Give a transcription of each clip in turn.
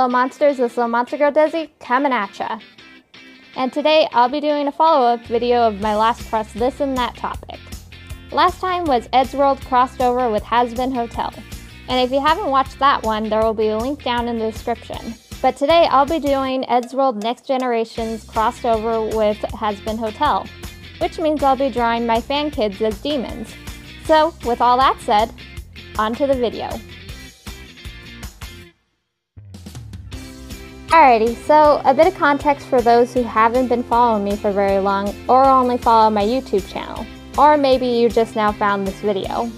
little monsters, this little monster girl Desi coming at ya. And today I'll be doing a follow-up video of my last cross this and that topic. Last time was Eddsworld crossed over with Hazbin Hotel. And if you haven't watched that one, there will be a link down in the description. But today I'll be doing Eddsworld Next Generations crossed over with Hazbin Hotel, which means I'll be drawing my fan kids as demons. So, with all that said, on to the video. Alrighty, so a bit of context for those who haven't been following me for very long or only follow my YouTube channel. Or maybe you just now found this video.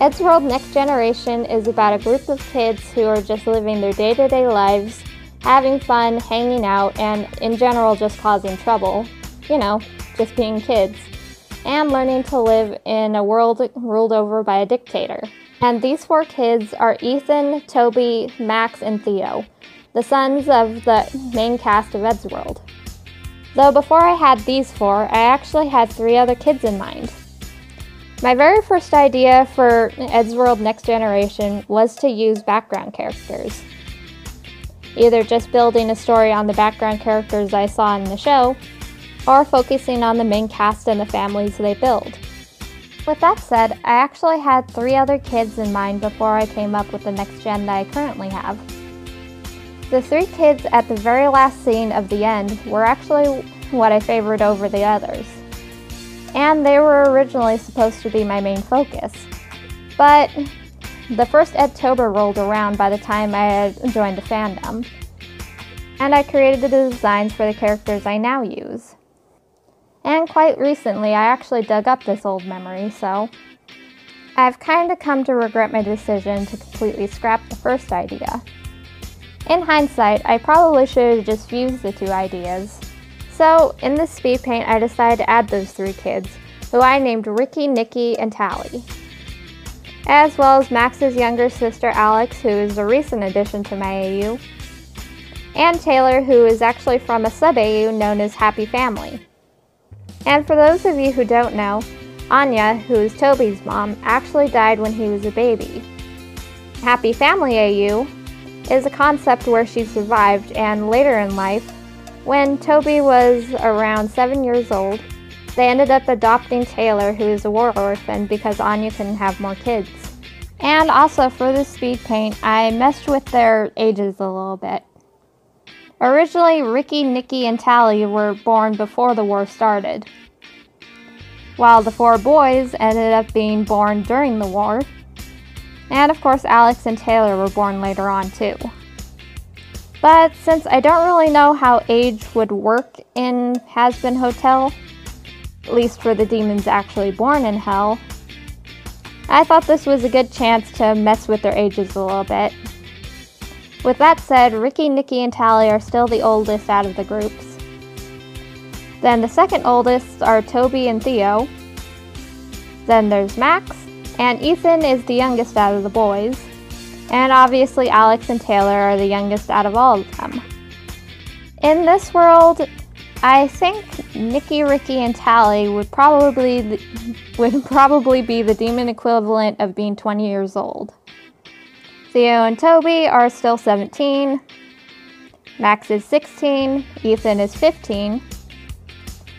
Eddsworld Next Generation is about a group of kids who are just living their day-to-day lives, having fun, hanging out, and in general just causing trouble. You know, just being kids. And learning to live in a world ruled over by a dictator. And these four kids are Ethan, Toby, Max, and Theo the sons of the main cast of Eddsworld. Though before I had these four, I actually had three other kids in mind. My very first idea for Eddsworld Next Generation was to use background characters. Either just building a story on the background characters I saw in the show, or focusing on the main cast and the families they build. With that said, I actually had three other kids in mind before I came up with the next gen that I currently have. The three kids at the very last scene of the end were actually what I favored over the others. And they were originally supposed to be my main focus. But the first Edtober rolled around by the time I had joined the fandom, and I created the designs for the characters I now use. And quite recently, I actually dug up this old memory, so I've kind of come to regret my decision to completely scrap the first idea. In hindsight, I probably should have just fused the two ideas. So, in this speed paint, I decided to add those three kids, who I named Ricky, Nikki, and Tally. As well as Max's younger sister Alex, who is a recent addition to my AU, and Taylor, who is actually from a sub AU known as Happy Family. And for those of you who don't know, Anya, who is Toby's mom, actually died when he was a baby. Happy Family AU is a concept where she survived, and later in life, when Toby was around seven years old, they ended up adopting Taylor, who is a war orphan, because Anya couldn't have more kids. And also for the speed paint, I messed with their ages a little bit. Originally, Ricky, Nikki, and Tally were born before the war started, while the four boys ended up being born during the war, and of course, Alex and Taylor were born later on too. But since I don't really know how age would work in Hazbin Hotel, at least for the demons actually born in Hell, I thought this was a good chance to mess with their ages a little bit. With that said, Ricky, Nikki, and Tally are still the oldest out of the groups. Then the second oldest are Toby and Theo. Then there's Max, and Ethan is the youngest out of the boys. And obviously, Alex and Taylor are the youngest out of all of them. In this world, I think Nikki, Ricky, and Tally would probably would probably be the demon equivalent of being 20 years old. Theo and Toby are still 17. Max is 16. Ethan is 15.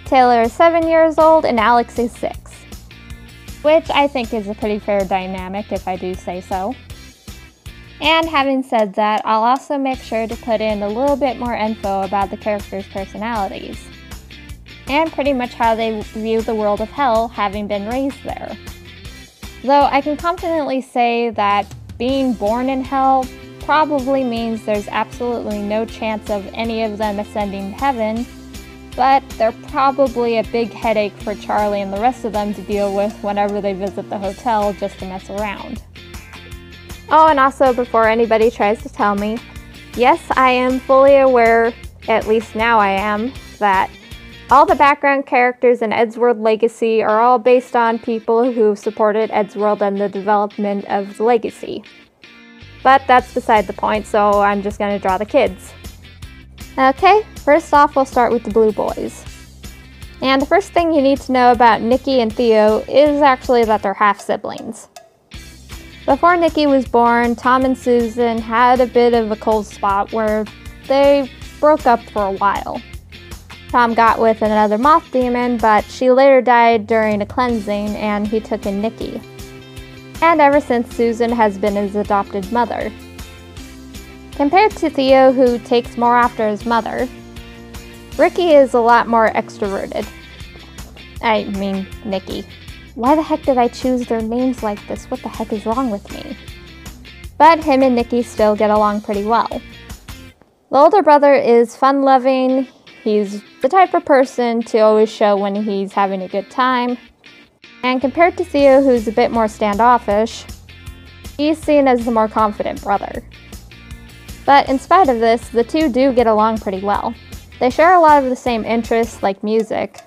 Taylor is 7 years old, and Alex is 6 which I think is a pretty fair dynamic if I do say so. And having said that, I'll also make sure to put in a little bit more info about the characters' personalities, and pretty much how they view the world of hell having been raised there. Though I can confidently say that being born in hell probably means there's absolutely no chance of any of them ascending to heaven, but they're probably a big headache for Charlie and the rest of them to deal with whenever they visit the hotel just to mess around. Oh, and also before anybody tries to tell me, yes, I am fully aware, at least now I am, that all the background characters in Eddsworld Legacy are all based on people who supported Eddsworld and the development of the Legacy. But that's beside the point, so I'm just going to draw the kids. Okay, first off we'll start with the blue boys. And the first thing you need to know about Nikki and Theo is actually that they're half siblings. Before Nikki was born, Tom and Susan had a bit of a cold spot where they broke up for a while. Tom got with another moth demon, but she later died during a cleansing and he took in Nikki. And ever since, Susan has been his adopted mother. Compared to Theo, who takes more after his mother, Ricky is a lot more extroverted. I mean, Nikki. Why the heck did I choose their names like this? What the heck is wrong with me? But him and Nikki still get along pretty well. The older brother is fun loving, he's the type of person to always show when he's having a good time. And compared to Theo, who's a bit more standoffish, he's seen as the more confident brother. But in spite of this, the two do get along pretty well. They share a lot of the same interests, like music.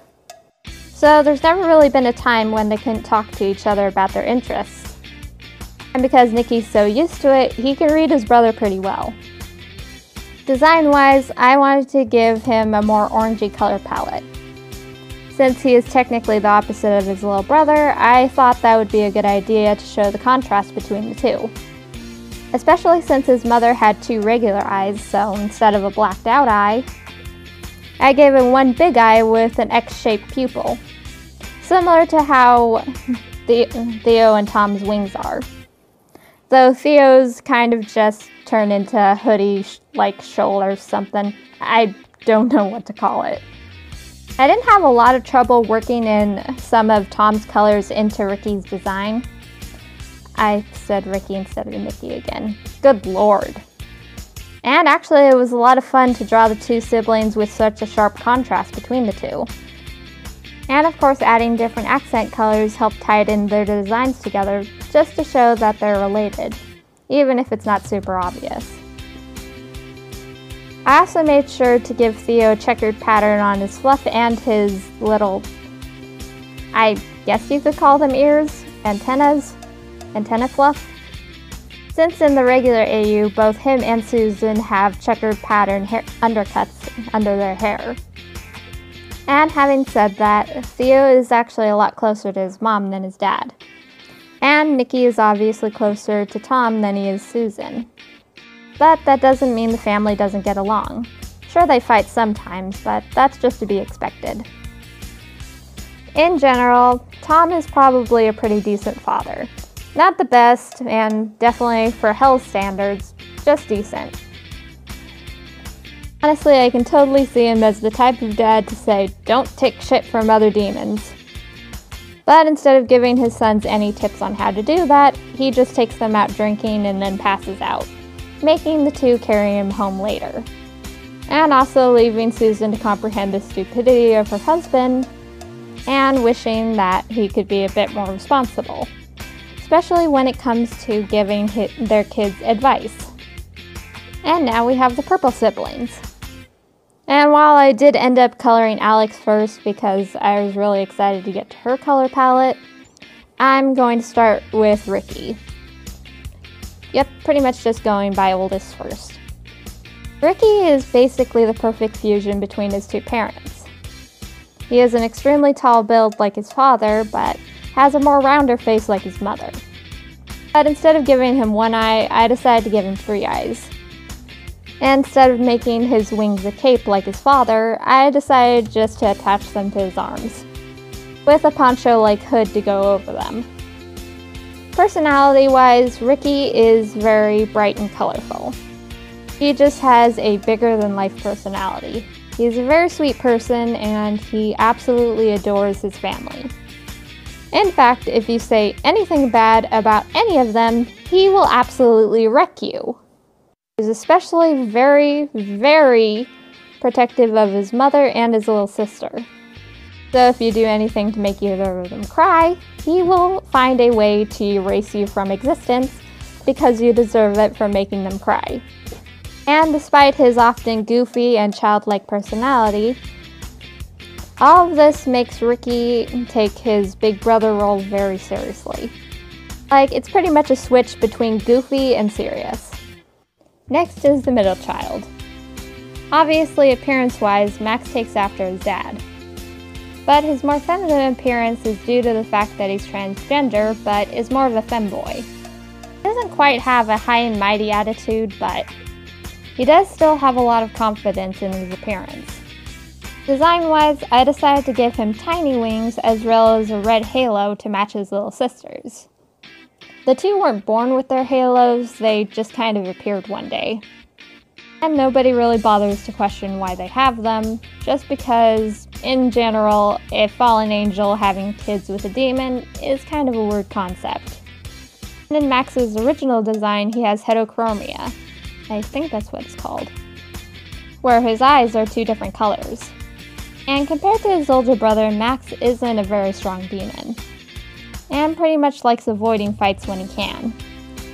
So there's never really been a time when they couldn't talk to each other about their interests. And because Nikki's so used to it, he can read his brother pretty well. Design-wise, I wanted to give him a more orangey color palette. Since he is technically the opposite of his little brother, I thought that would be a good idea to show the contrast between the two. Especially since his mother had two regular eyes, so instead of a blacked out eye, I gave him one big eye with an X-shaped pupil, similar to how Theo and Tom's wings are. Though Theo's kind of just turned into a hoodie-like shoal or something. I don't know what to call it. I didn't have a lot of trouble working in some of Tom's colors into Ricky's design. I said Ricky instead of Nikki again. Good lord. And actually, it was a lot of fun to draw the two siblings with such a sharp contrast between the two. And of course, adding different accent colors helped tie in their designs together just to show that they're related, even if it's not super obvious. I also made sure to give Theo a checkered pattern on his fluff and his little, I guess you could call them ears, antennas, antenna fluff. Since in the regular AU, both him and Susan have checkered pattern hair undercuts under their hair. And having said that, Theo is actually a lot closer to his mom than his dad. And Nikki is obviously closer to Tom than he is Susan. But that doesn't mean the family doesn't get along. Sure, they fight sometimes, but that's just to be expected. In general, Tom is probably a pretty decent father. Not the best, and definitely for Hell's standards, just decent. Honestly, I can totally see him as the type of dad to say, don't take shit from other demons. But instead of giving his sons any tips on how to do that, he just takes them out drinking and then passes out, making the two carry him home later. And also leaving Susan to comprehend the stupidity of her husband and wishing that he could be a bit more responsible especially when it comes to giving their kids advice. And now we have the purple siblings. And while I did end up coloring Alex first because I was really excited to get to her color palette, I'm going to start with Ricky. Yep, pretty much just going by oldest first. Ricky is basically the perfect fusion between his two parents. He has an extremely tall build like his father, but has a more rounder face like his mother. But instead of giving him one eye, I decided to give him three eyes. And instead of making his wings a cape like his father, I decided just to attach them to his arms, with a poncho-like hood to go over them. Personality-wise, Ricky is very bright and colorful. He just has a bigger-than-life personality. He's a very sweet person, and he absolutely adores his family. In fact, if you say anything bad about any of them, he will absolutely wreck you. He's especially very, very protective of his mother and his little sister. So if you do anything to make either of them cry, he will find a way to erase you from existence because you deserve it for making them cry. And despite his often goofy and childlike personality, all of this makes Ricky take his big brother role very seriously. Like, it's pretty much a switch between goofy and serious. Next is the middle child. Obviously, appearance wise, Max takes after his dad. But his more feminine appearance is due to the fact that he's transgender, but is more of a femboy. He doesn't quite have a high and mighty attitude, but he does still have a lot of confidence in his appearance. Design wise, I decided to give him tiny wings as well as a red halo to match his little sisters. The two weren't born with their halos, they just kind of appeared one day. And nobody really bothers to question why they have them, just because, in general, a fallen angel having kids with a demon is kind of a weird concept. And in Max's original design, he has heterochromia. I think that's what it's called. Where his eyes are two different colors. And compared to his older brother, Max isn't a very strong demon. And pretty much likes avoiding fights when he can.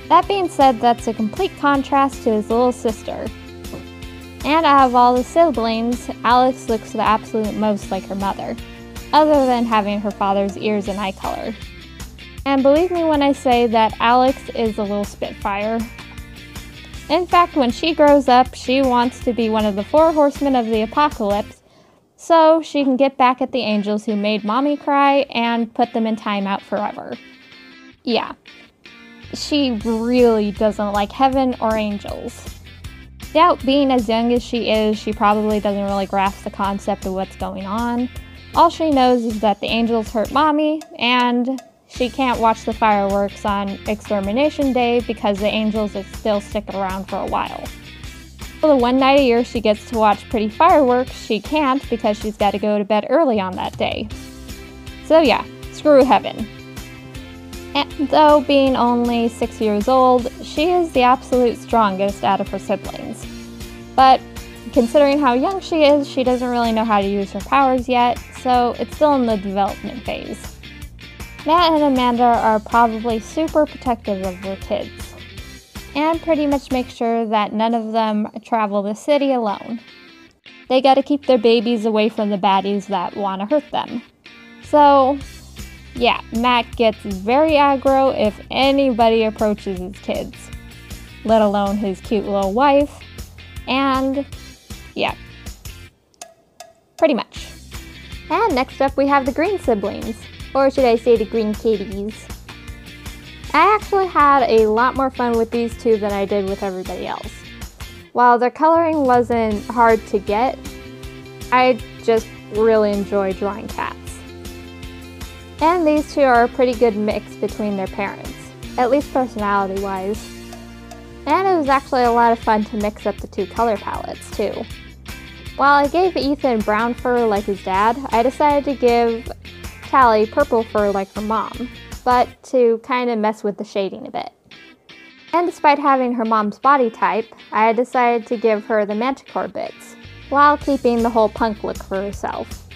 That being said, that's a complete contrast to his little sister, and out of all the siblings, Alex looks the absolute most like her mother, other than having her father's ears and eye color. And believe me when I say that Alex is a little spitfire. In fact, when she grows up, she wants to be one of the four horsemen of the apocalypse so she can get back at the angels who made mommy cry and put them in timeout forever. Yeah, she really doesn't like heaven or angels doubt being as young as she is, she probably doesn't really grasp the concept of what's going on. All she knows is that the angels hurt mommy, and she can't watch the fireworks on Extermination Day because the angels are still sticking around for a while. For the one night a year she gets to watch pretty fireworks, she can't because she's got to go to bed early on that day. So, yeah, screw heaven. And though being only six years old, she is the absolute strongest out of her siblings. But considering how young she is, she doesn't really know how to use her powers yet, so it's still in the development phase. Matt and Amanda are probably super protective of their kids, and pretty much make sure that none of them travel the city alone. They gotta keep their babies away from the baddies that wanna hurt them. So, yeah, Matt gets very aggro if anybody approaches his kids, let alone his cute little wife. And yeah, pretty much. And next up, we have the green siblings, or should I say the green kitties. I actually had a lot more fun with these two than I did with everybody else. While their coloring wasn't hard to get, I just really enjoy drawing cats. And these two are a pretty good mix between their parents, at least personality wise. And it was actually a lot of fun to mix up the two color palettes too. While I gave Ethan brown fur like his dad, I decided to give Tally purple fur like her mom, but to kind of mess with the shading a bit. And despite having her mom's body type, I decided to give her the manticore bits, while keeping the whole punk look for herself.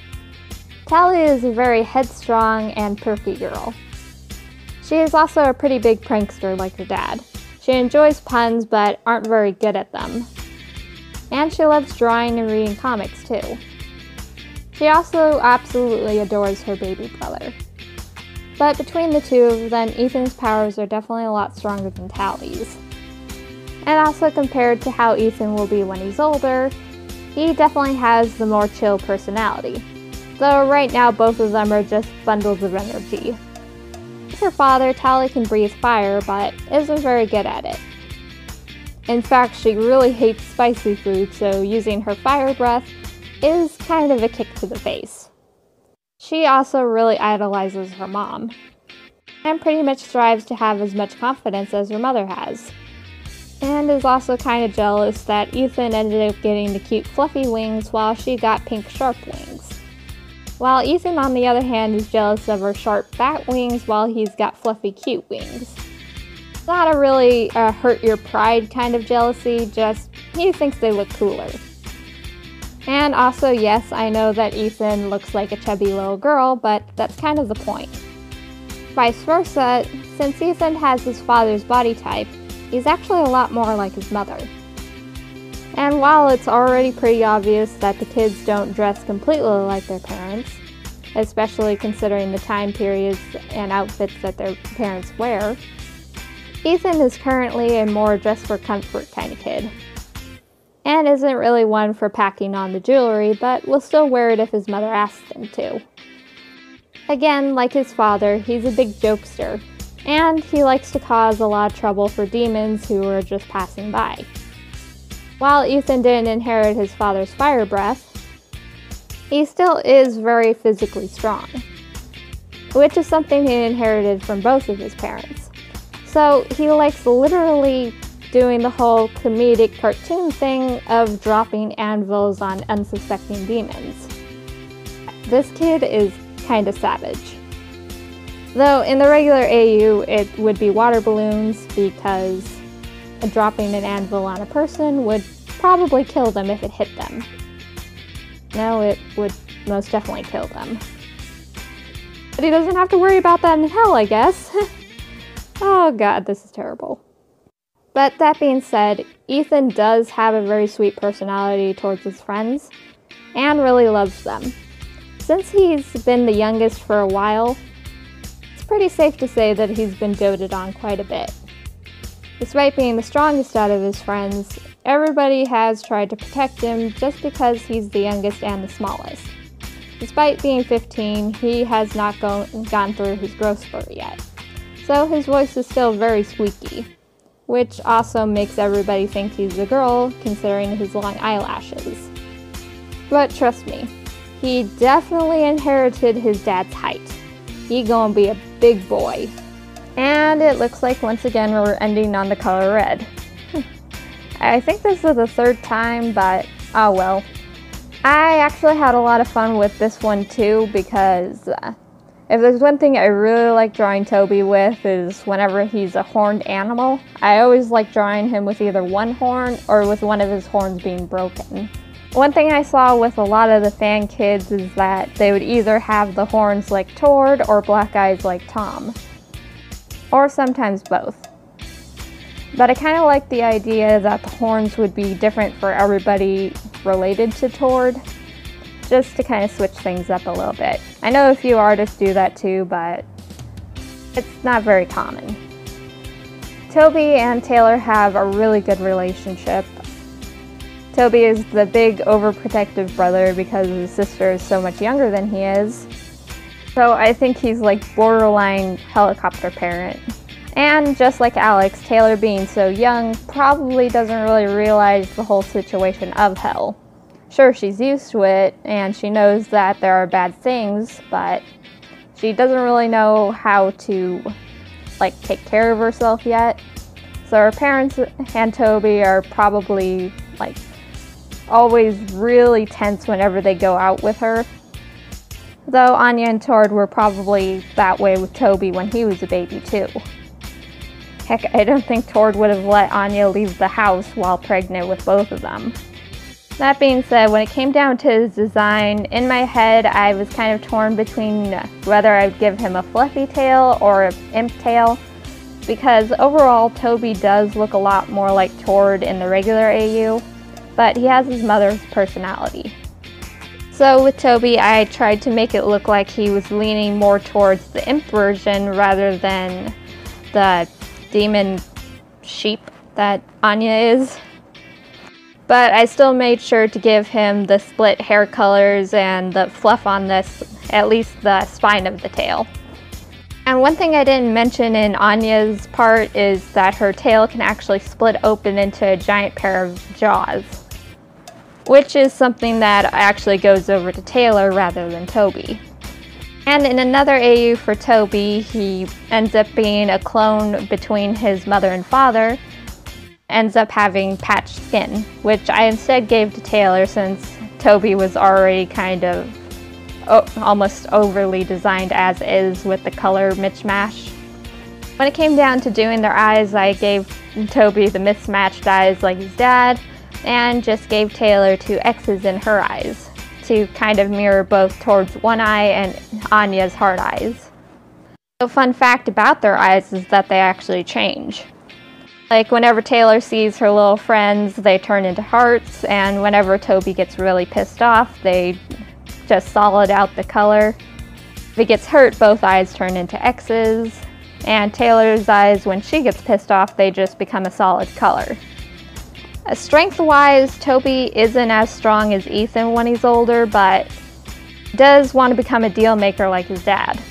Tally is a very headstrong and perky girl. She is also a pretty big prankster like her dad. She enjoys puns but aren't very good at them. And she loves drawing and reading comics too. She also absolutely adores her baby brother. But between the two of them, Ethan's powers are definitely a lot stronger than Tally's. And also compared to how Ethan will be when he's older, he definitely has the more chill personality though right now both of them are just bundles of energy. Her father, Tally can breathe fire, but isn't very good at it. In fact, she really hates spicy food, so using her fire breath is kind of a kick to the face. She also really idolizes her mom, and pretty much strives to have as much confidence as her mother has. And is also kind of jealous that Ethan ended up getting the cute fluffy wings while she got pink sharp wings. While Ethan, on the other hand, is jealous of her sharp bat wings while he's got fluffy cute wings. Not a really uh, hurt your pride kind of jealousy, just he thinks they look cooler. And also, yes, I know that Ethan looks like a chubby little girl, but that's kind of the point. Vice versa, since Ethan has his father's body type, he's actually a lot more like his mother. And while it's already pretty obvious that the kids don't dress completely like their parents, especially considering the time periods and outfits that their parents wear. Ethan is currently a more dress for comfort kind of kid, and isn't really one for packing on the jewelry, but will still wear it if his mother asks him to. Again, like his father, he's a big jokester, and he likes to cause a lot of trouble for demons who are just passing by. While Ethan didn't inherit his father's fire breath, he still is very physically strong, which is something he inherited from both of his parents. So he likes literally doing the whole comedic cartoon thing of dropping anvils on unsuspecting demons. This kid is kinda savage. Though in the regular AU, it would be water balloons because dropping an anvil on a person would probably kill them if it hit them. No, it would most definitely kill them. But he doesn't have to worry about that in hell, I guess. oh god, this is terrible. But that being said, Ethan does have a very sweet personality towards his friends and really loves them. Since he's been the youngest for a while, it's pretty safe to say that he's been doted on quite a bit. Despite being the strongest out of his friends, everybody has tried to protect him just because he's the youngest and the smallest. Despite being 15, he has not go- gone through his growth spurt yet. So his voice is still very squeaky, which also makes everybody think he's a girl considering his long eyelashes. But trust me, he definitely inherited his dad's height. He gonna be a big boy. And it looks like once again we're ending on the color red. I think this is the third time, but oh well. I actually had a lot of fun with this one too because uh, if there's one thing I really like drawing Toby with is whenever he's a horned animal. I always like drawing him with either one horn or with one of his horns being broken. One thing I saw with a lot of the fan kids is that they would either have the horns like Tord or black eyes like Tom. Or sometimes both. But I kind of like the idea that the horns would be different for everybody related to Tord, just to kind of switch things up a little bit. I know a few artists do that too, but it's not very common. Toby and Taylor have a really good relationship. Toby is the big overprotective brother because his sister is so much younger than he is. So I think he's like borderline helicopter parent. And just like Alex, Taylor being so young probably doesn't really realize the whole situation of hell. Sure, she's used to it and she knows that there are bad things, but she doesn't really know how to like take care of herself yet. So her parents and Toby are probably like always really tense whenever they go out with her. Though Anya and Tord were probably that way with Toby when he was a baby too. Heck, I don't think Tord would have let Anya leave the house while pregnant with both of them. That being said, when it came down to his design, in my head I was kind of torn between whether I'd give him a fluffy tail or an imp tail, because overall Toby does look a lot more like Tord in the regular AU, but he has his mother's personality. So with Toby, I tried to make it look like he was leaning more towards the imp version rather than the demon sheep that Anya is. But I still made sure to give him the split hair colors and the fluff on this, at least the spine of the tail. And one thing I didn't mention in Anya's part is that her tail can actually split open into a giant pair of jaws which is something that actually goes over to Taylor rather than Toby. And in another AU for Toby, he ends up being a clone between his mother and father, ends up having patched skin, which I instead gave to Taylor since Toby was already kind of almost overly designed as is with the color mismatch. When it came down to doing their eyes, I gave Toby the mismatched eyes like his dad, and just gave Taylor two X's in her eyes to kind of mirror both towards one eye and Anya's hard eyes. A fun fact about their eyes is that they actually change. Like whenever Taylor sees her little friends, they turn into hearts, and whenever Toby gets really pissed off, they just solid out the color. If it gets hurt, both eyes turn into X's, and Taylor's eyes, when she gets pissed off, they just become a solid color. Uh, strength-wise, Toby isn't as strong as Ethan when he's older, but does want to become a deal maker like his dad.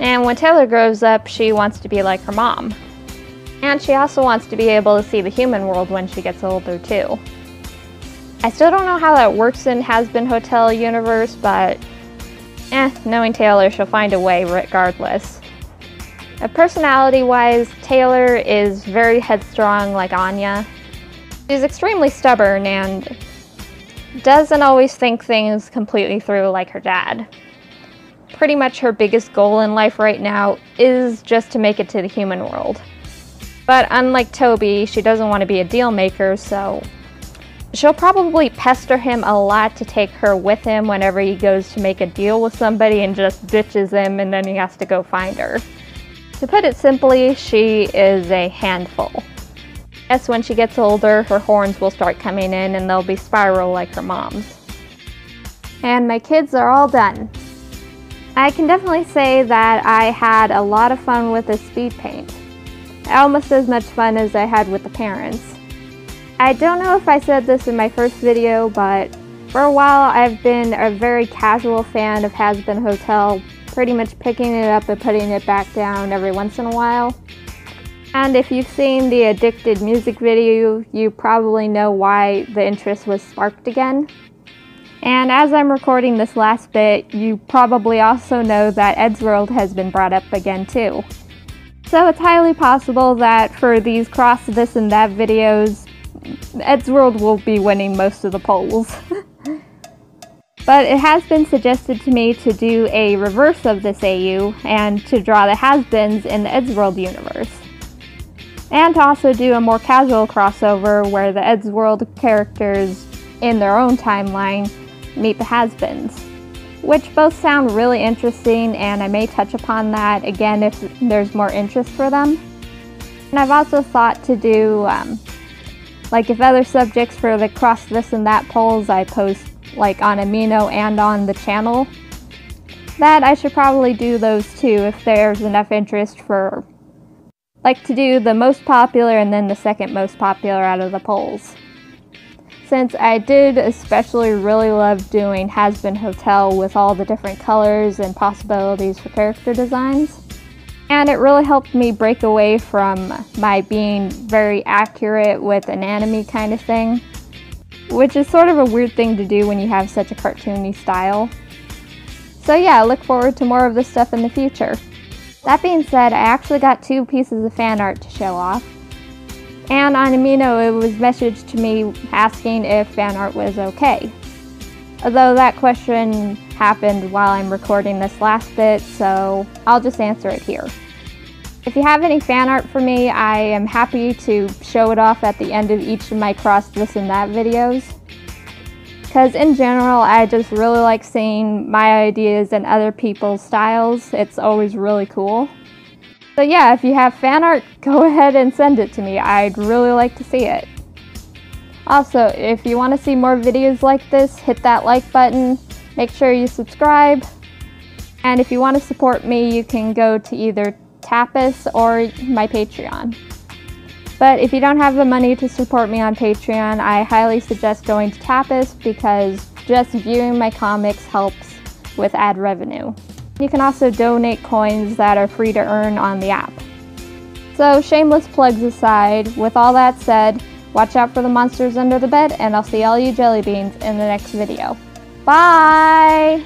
And when Taylor grows up, she wants to be like her mom. And she also wants to be able to see the human world when she gets older too. I still don't know how that works in Hazbin Hotel universe, but eh, knowing Taylor, she'll find a way regardless. Uh, Personality-wise, Taylor is very headstrong like Anya. She's extremely stubborn and doesn't always think things completely through like her dad. Pretty much her biggest goal in life right now is just to make it to the human world. But unlike Toby, she doesn't want to be a deal maker, so she'll probably pester him a lot to take her with him whenever he goes to make a deal with somebody and just ditches him and then he has to go find her. To put it simply, she is a handful. Yes, when she gets older, her horns will start coming in and they'll be spiral like her mom's. And my kids are all done. I can definitely say that I had a lot of fun with the speed paint almost as much fun as I had with the parents. I don't know if I said this in my first video, but for a while I've been a very casual fan of Hazbin Hotel, pretty much picking it up and putting it back down every once in a while. And if you've seen the Addicted music video, you probably know why the interest was sparked again. And as I'm recording this last bit, you probably also know that Eddsworld has been brought up again too. So it's highly possible that for these cross this and that videos, Eddsworld will be winning most of the polls. but it has been suggested to me to do a reverse of this AU and to draw the has-beens in the Eddsworld universe. And to also do a more casual crossover where the Eddsworld characters in their own timeline meet the has-beens which both sound really interesting and I may touch upon that again if there's more interest for them. And I've also thought to do, um, like if other subjects for the cross this and that polls I post like on Amino and on the channel, that I should probably do those too if there's enough interest for like to do the most popular and then the second most popular out of the polls since I did especially really love doing Hazbin Hotel with all the different colors and possibilities for character designs. And it really helped me break away from my being very accurate with anatomy kind of thing, which is sort of a weird thing to do when you have such a cartoony style. So yeah, I look forward to more of this stuff in the future. That being said, I actually got two pieces of fan art to show off. And on Amino, it was messaged to me asking if fan art was okay. Although that question happened while I'm recording this last bit, so I'll just answer it here. If you have any fan art for me, I am happy to show it off at the end of each of my cross this and that videos. Because in general, I just really like seeing my ideas and other people's styles. It's always really cool. So yeah, if you have fan art, go ahead and send it to me. I'd really like to see it. Also, if you want to see more videos like this, hit that like button, make sure you subscribe, and if you want to support me, you can go to either Tapas or my Patreon. But if you don't have the money to support me on Patreon, I highly suggest going to Tapas because just viewing my comics helps with ad revenue. You can also donate coins that are free to earn on the app. So shameless plugs aside, with all that said, watch out for the monsters under the bed and I'll see all you jelly beans in the next video. Bye!